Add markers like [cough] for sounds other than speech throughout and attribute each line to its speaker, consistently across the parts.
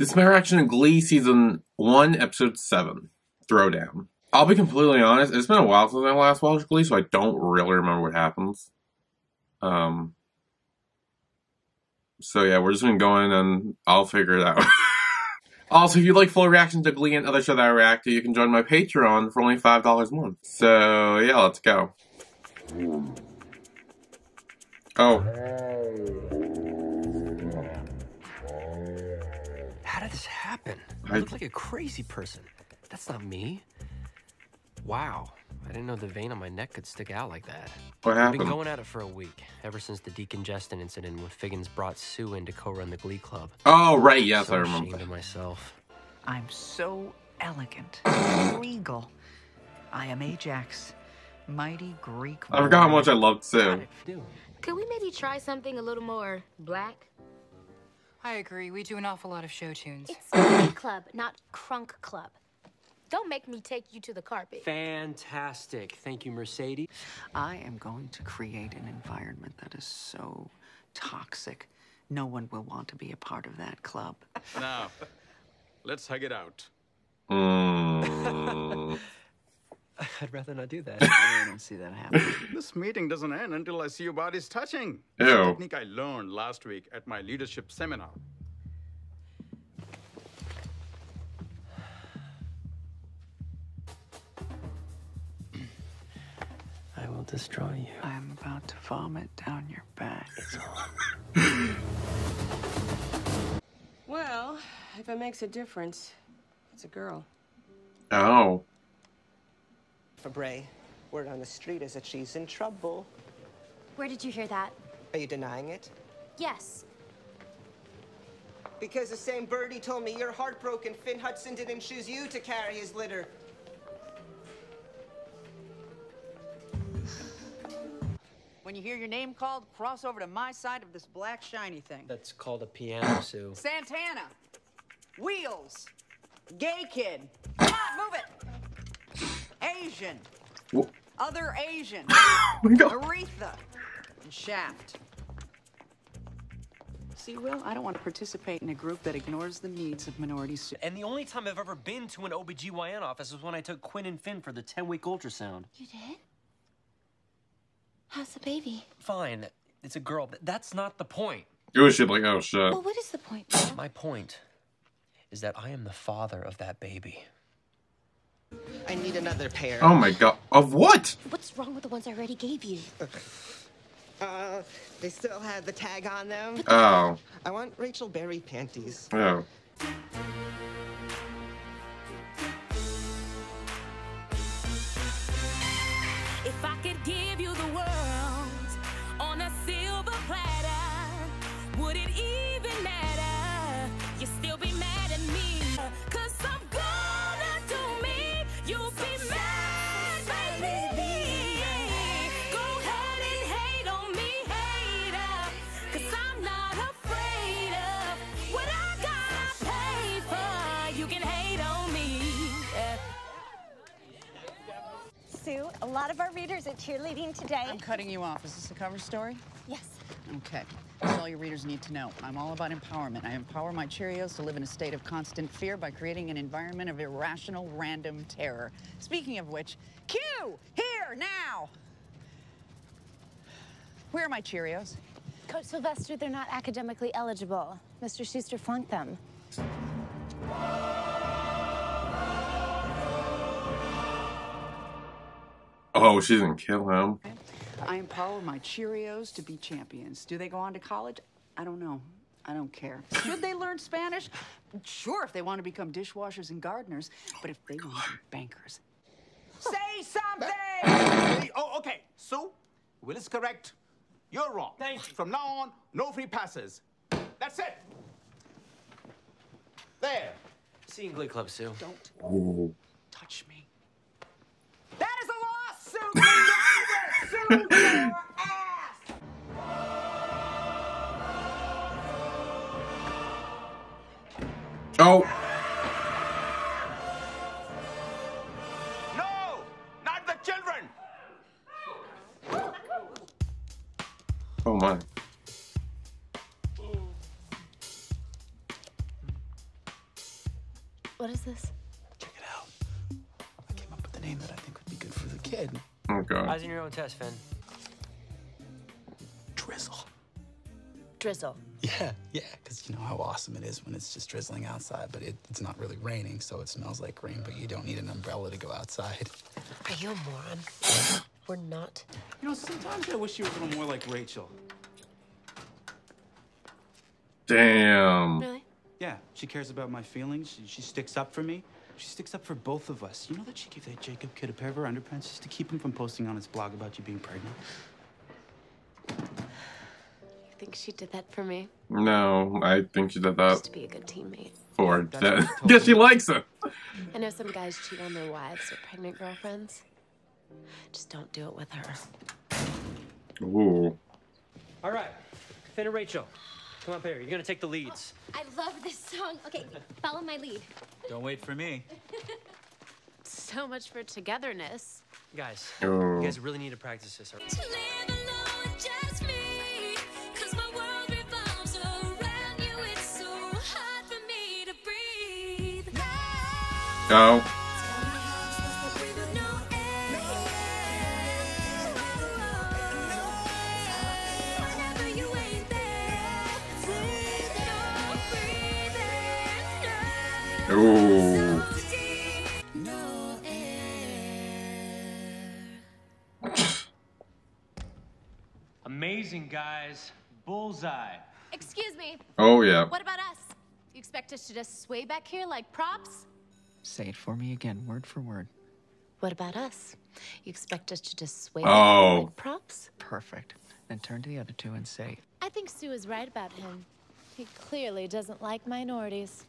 Speaker 1: This reaction to Glee season one, episode seven, Throwdown. I'll be completely honest, it's been a while since I last watched Glee, so I don't really remember what happens. Um. So yeah, we're just gonna go in and I'll figure it out. [laughs] also, if you'd like full reactions to Glee and other shows that I react to, you can join my Patreon for only five dollars a month. So yeah, let's go. Oh.
Speaker 2: How did this happen?
Speaker 1: I-
Speaker 2: I look like a crazy person. That's not me. Wow. I didn't know the vein on my neck could stick out like that.
Speaker 1: What
Speaker 2: I've been going at it for a week, ever since the decongestant incident when Figgins brought Sue in to co-run the Glee Club.
Speaker 1: Oh right, yes,
Speaker 2: so
Speaker 1: I remember.
Speaker 2: ashamed of myself.
Speaker 3: I'm so elegant, [coughs] regal. I am Ajax, mighty Greek.
Speaker 1: I forgot how much I
Speaker 3: warrior.
Speaker 1: loved Sue.
Speaker 2: Got it. Do.
Speaker 4: Could we maybe try something a little more black?
Speaker 5: I agree. We do an awful lot of show tunes.
Speaker 4: It's [coughs] Glee Club, not Crunk Club. Don't make me take you to the carpet.
Speaker 2: Fantastic. Thank you, Mercedes.
Speaker 3: I am going to create an environment that is so toxic. No one will want to be a part of that club.
Speaker 6: Now, let's hug it out.
Speaker 1: Mm. [laughs] [laughs]
Speaker 2: I'd rather not do that. [laughs]
Speaker 3: I don't see that happening. [laughs]
Speaker 6: This meeting doesn't end until I see your bodies touching.
Speaker 1: Ew.
Speaker 6: It's a technique I learned last week at my leadership seminar.
Speaker 2: I will destroy you.
Speaker 3: I'm about to vomit down your back.
Speaker 7: Well, if it makes a difference, it's a girl.
Speaker 1: Oh.
Speaker 8: Fabray, word on the street is that she's in trouble.
Speaker 4: Where did you hear that?
Speaker 8: Are you denying it?
Speaker 4: Yes.
Speaker 8: Because the same birdie told me you're heartbroken Finn Hudson didn't choose you to carry his litter.
Speaker 9: When you hear your name called, cross over to my side of this black shiny thing.
Speaker 2: That's called a piano, Sue.
Speaker 9: Santana! Wheels! Gay kid! Come on, move it! Asian!
Speaker 1: Wha-
Speaker 9: Other Asian! [laughs]
Speaker 1: Oh my God.
Speaker 9: Aretha! And Shaft.
Speaker 3: See, Will, I don't want to participate in a group that ignores the needs of minorities.
Speaker 2: And the only time I've ever been to an OBGYN office was when I took Quinn and Finn for the 10-week ultrasound.
Speaker 4: You did? How's the baby?
Speaker 2: Fine, it's a girl. but That's not the point.
Speaker 1: It was shit like, oh shit.
Speaker 4: Well, what is the point?
Speaker 2: My point is that I am the father of that baby.
Speaker 8: I need another pair.
Speaker 1: Oh my god. Of what?
Speaker 4: What's wrong with the ones I already gave you?
Speaker 8: Uh, they still have the tag on them.
Speaker 1: Oh.
Speaker 8: I want Rachel Berry panties.
Speaker 1: Oh.
Speaker 10: Sue, a lot of our readers are cheerleading today.
Speaker 9: I'm cutting you off. Is this a cover story?
Speaker 10: Yes.
Speaker 9: Okay. That's all your readers need to know. I'm all about empowerment. I empower my Cheerios to live in a state of constant fear by creating an environment of irrational, random terror. Speaking of which, cue! Here, now! Where are my Cheerios?
Speaker 4: Coach Sylvester, they're not academically eligible. Mr. Schuester flunked them.
Speaker 1: Oh, she didn't kill him.
Speaker 3: I empower my Cheerios to be champions. Do they go on to college? I don't know. I don't care. Should they learn Spanish? Sure, if they want to become dishwashers and gardeners. But if they want to be bankers,
Speaker 9: Say something!
Speaker 6: Oh, okay. So, Will is correct. You're wrong.
Speaker 2: Thank you.
Speaker 6: From now on, no free passes. That's it. There.
Speaker 2: See you in Glee Club, Sue.
Speaker 3: don't
Speaker 1: Oh.
Speaker 3: touch me.
Speaker 9: That is a lawsuit! Sue your ass!
Speaker 1: Oh.
Speaker 6: No, not the children.
Speaker 1: Oh my.
Speaker 4: What is this? Check it out.
Speaker 11: I came up with the name that I think would be good for the kid.
Speaker 1: Oh god.
Speaker 2: Eyes on your own test, Finn.
Speaker 11: Drizzle.
Speaker 4: Drizzle.
Speaker 11: Yeah, yeah, because you know how awesome it is when it's just drizzling outside, but it, it's not really raining, so it smells like rain, but you don't need an umbrella to go outside.
Speaker 7: Are you a moron? We're not.
Speaker 6: You know, sometimes I wish you were a little more like Rachel.
Speaker 1: Damn.
Speaker 4: Really?
Speaker 6: Yeah, she cares about my feelings. She, she sticks up for me. She sticks up for both of us. You know that she gave that Jacob kid a pair of her underpants just to keep him from posting on his blog about you being pregnant?
Speaker 7: You think she did that for me?
Speaker 1: No, I think she did that
Speaker 7: Just to be a good teammate.
Speaker 1: for
Speaker 6: That's
Speaker 1: that.
Speaker 6: what she [laughs]
Speaker 1: Guess she likes it.
Speaker 7: I know some guys cheat on their wives or pregnant girlfriends. Just don't do it with her.
Speaker 1: Ooh.
Speaker 2: All right, Finn and Rachel, come up here. You're gonna take the leads.
Speaker 4: I love this song. Okay, follow my lead.
Speaker 6: Don't wait for me. [laughs]
Speaker 7: So much for togetherness.
Speaker 2: Guys,
Speaker 1: Oh.
Speaker 2: you guys really need to practice this. all right?
Speaker 1: Go.
Speaker 12: Guys. Bullseye.
Speaker 4: Excuse me.
Speaker 1: Oh yeah.
Speaker 4: What about us? You expect us to just sway back here like props?
Speaker 13: Say it for me again, word for word.
Speaker 7: What about us? You expect us to just sway
Speaker 1: Oh.
Speaker 7: like props?
Speaker 13: Perfect. Then turn to the other two and say,
Speaker 4: I think Sue is right about him. He clearly doesn't like minorities.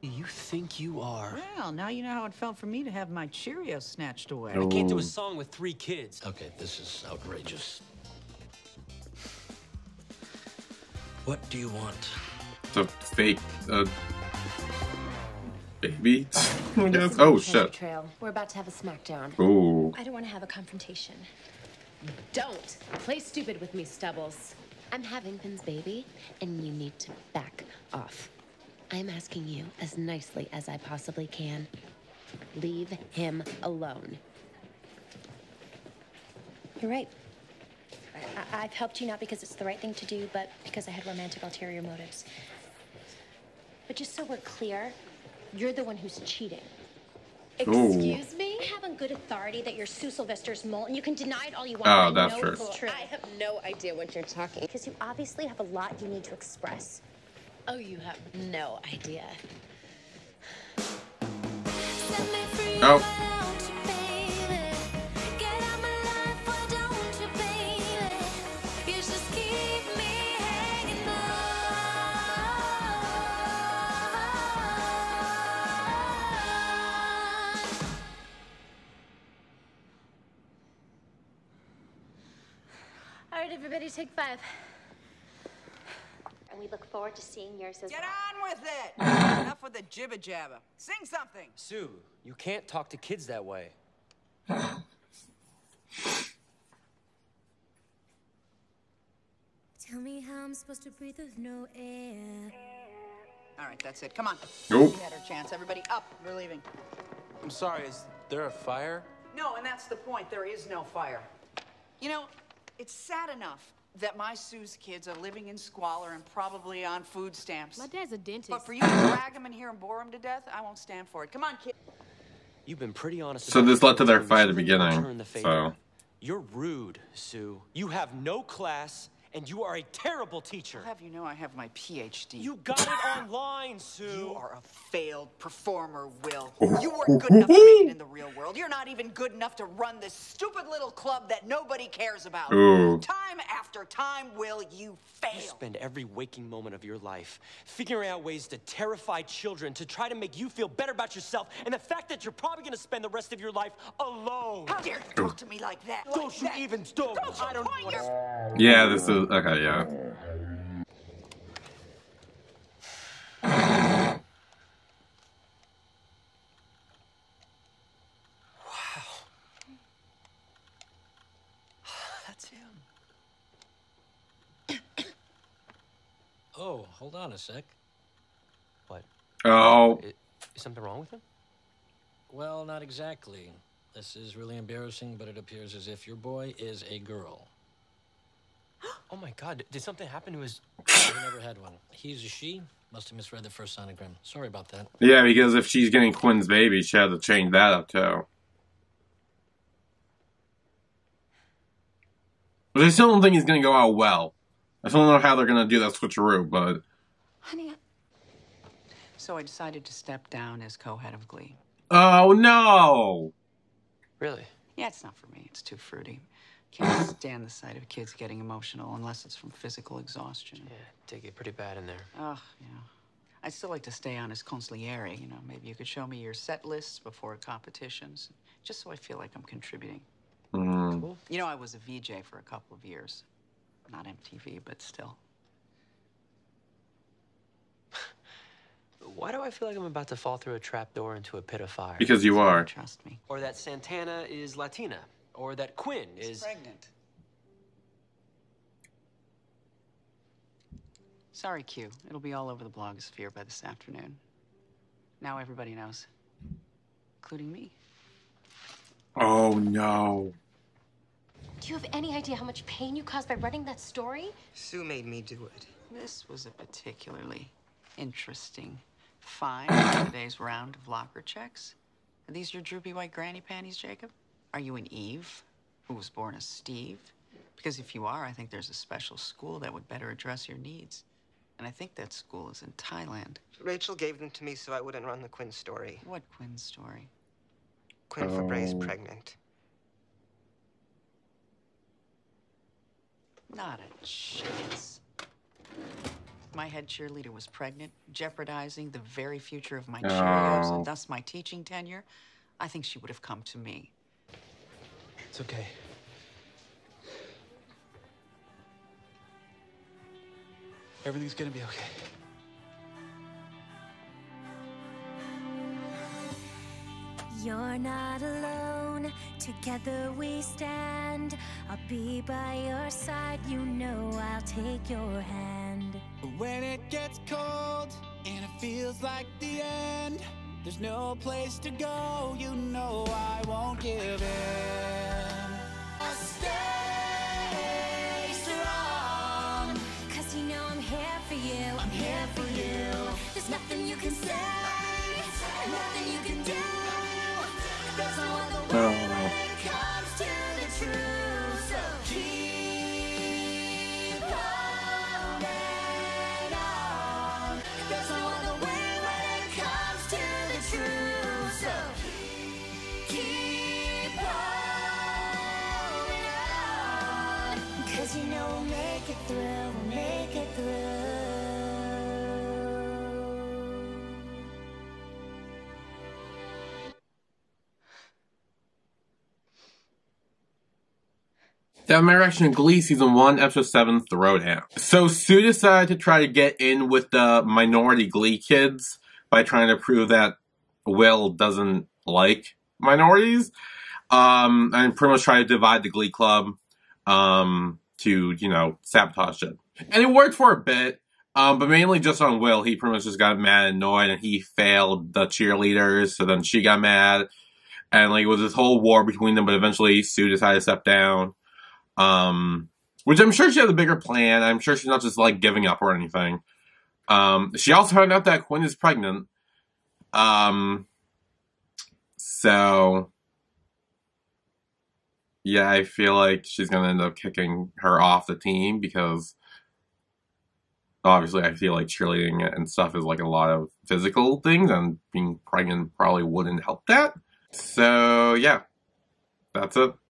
Speaker 2: You think you are?
Speaker 3: Well, now you know how it felt for me to have my Cheerios snatched away.
Speaker 2: I can't do a oh. song with three kids.
Speaker 14: Okay, this is outrageous. What do you want?
Speaker 1: The fake uh, baby. [laughs] I. [laughs] Oh shit.
Speaker 7: Trail. We're about to have a smackdown.
Speaker 1: Ooh.
Speaker 4: I don't want to have a confrontation.
Speaker 7: Don't play stupid with me, Stubbles. I'm having Finn's baby, and you need to back off. I'm asking you as nicely as I possibly can. Leave him alone.
Speaker 4: You're right. I- I- I've helped you not because it's the right thing to do, but because I had romantic ulterior motives. But just so we're clear, you're the one who's cheating.
Speaker 1: Ooh.
Speaker 4: Excuse me? I have on good authority that you're Sue Sylvester's mole, and you can deny it all you want.
Speaker 1: Oh, that's
Speaker 4: know
Speaker 1: true.
Speaker 4: it's true.
Speaker 7: I have no idea what you're talking.
Speaker 4: Because you obviously have a lot you need to express.
Speaker 7: Oh, you have no idea.
Speaker 1: Oh.
Speaker 4: Five.
Speaker 15: And we look forward to seeing yours as
Speaker 3: Get
Speaker 15: well.
Speaker 3: on with it! [coughs] Enough with the jibber jabber. Sing something!
Speaker 2: Sue, you can't talk to kids that way. [coughs]
Speaker 9: Tell me how I'm supposed to breathe with no air.
Speaker 3: All right, that's it. Come on.
Speaker 1: Nope.
Speaker 3: We had our chance. Everybody up. We're leaving.
Speaker 6: I'm sorry, is there a fire?
Speaker 3: No, and that's the point. There is no fire. You know, it's sad enough that my Sue's kids are living in squalor and probably on food stamps.
Speaker 4: My dad's a dentist.
Speaker 3: But for you to drag them in here and bore them to death, I won't stand for it. Come on, kid.
Speaker 2: You've been pretty honest.
Speaker 1: So this led to their fight at the beginning.
Speaker 2: the.
Speaker 1: So
Speaker 2: You're rude, Sue. You have no class, and you are a terrible teacher.
Speaker 3: I'll have you know I have my PhD.
Speaker 2: You got it online, Sue.
Speaker 3: You are a failed performer, Will. [laughs] You weren't good enough to make it in the real world. You're not even good enough to run this stupid little club that nobody cares about.
Speaker 1: Ooh.
Speaker 3: Time after time, Will, you fail.
Speaker 2: You spend every waking moment of your life figuring out ways to terrify children to try to make you feel better about yourself and the fact that you're probably going to spend the rest of your life alone.
Speaker 3: How dare you talk to me like that?
Speaker 2: Don't
Speaker 3: like
Speaker 2: you
Speaker 3: that.
Speaker 2: even don't.
Speaker 3: Don't you
Speaker 2: I don't
Speaker 3: point
Speaker 2: know
Speaker 3: your-
Speaker 1: yeah, this is okay. Yeah. wow. [sighs]
Speaker 2: That's him.
Speaker 14: Oh, hold on a sec.
Speaker 2: What?
Speaker 1: Oh.
Speaker 2: Is something wrong with him?
Speaker 14: Well, not exactly. This is really embarrassing, but it appears as if your boy is a girl.
Speaker 2: Oh my god, did something happen to his.
Speaker 14: We never had one. He's a she. Must have misread the first sonogram. Sorry about that.
Speaker 1: Yeah, because if she's getting Quinn's baby, she had to change that up too. But I still don't think he's gonna go out well. I still don't know how they're gonna do that switcheroo, but
Speaker 3: Honey, I... So I decided to step down as co-head of Glee.
Speaker 1: oh no!
Speaker 2: Really?
Speaker 3: Yeah, it's not for me. It's too fruity. Can't stand the sight of kids getting emotional unless it's from physical exhaustion.
Speaker 2: Yeah, take it pretty bad in there.
Speaker 3: Ugh, yeah. I'd still like to stay on as consigliere. You know, maybe you could show me your set lists before competitions, just so I feel like I'm contributing.
Speaker 1: Mm.
Speaker 3: You know, I was a VJ for a couple of years. Not MTV, but still.
Speaker 2: Why do I feel like I'm about to fall through a trapdoor into a pit of fire?
Speaker 1: Because you are.
Speaker 3: Trust me.
Speaker 2: Or that Santana is Latina. Or that Quinn is.
Speaker 3: pregnant. Sorry, Q. It'll be all over the blogosphere by this afternoon. Now everybody knows, including me.
Speaker 1: Oh no.
Speaker 4: Do you have any idea how much pain you caused by writing that story?
Speaker 8: Sue made me do it.
Speaker 3: This was a particularly interesting find in today's round of locker checks. Are these your droopy white granny panties, Jacob? Are you an Eve who was born as Steve? Because if you are, I think there's a special school that would better address your needs. And I think that school is in Thailand.
Speaker 8: Rachel gave them to me so I wouldn't run the Quinn story.
Speaker 3: What Quinn story?
Speaker 8: Quinn Fabray's
Speaker 1: Oh.
Speaker 8: pregnant.
Speaker 3: Not a chance. My head cheerleader was pregnant, jeopardizing the very future of my Cheerios
Speaker 1: Oh.
Speaker 3: and thus my teaching tenure. I think she would have come to me.
Speaker 6: It's okay. Everything's gonna be okay.
Speaker 16: You're not alone, together we stand. I'll be by your side, you know I'll take your hand.
Speaker 6: When it gets cold and it feels like the end, there's no place to go, you know I
Speaker 16: to. So keep holding on. Cause you know we'll make it through, we'll make it through.
Speaker 1: That my reaction to Glee season one, episode seven, Throwdown. So Sue decided to try to get in with the minority Glee kids by trying to prove that Will doesn't like minorities. Um, and pretty much try to divide the Glee club, um, to, you know, sabotage it. And it worked for a bit. Um, but mainly just on Will, he pretty much just got mad and annoyed and he failed the cheerleaders, so then she got mad. And like it was this whole war between them, but eventually Sue decided to step down. Um, which I'm sure she has a bigger plan. I'm sure she's not just like giving up or anything. Um, she also found out that Quinn is pregnant. Um, so yeah, I feel like she's gonna end up kicking her off the team because obviously I feel like cheerleading and stuff is like a lot of physical things, and being pregnant probably wouldn't help that. So yeah, that's it.